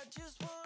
I just want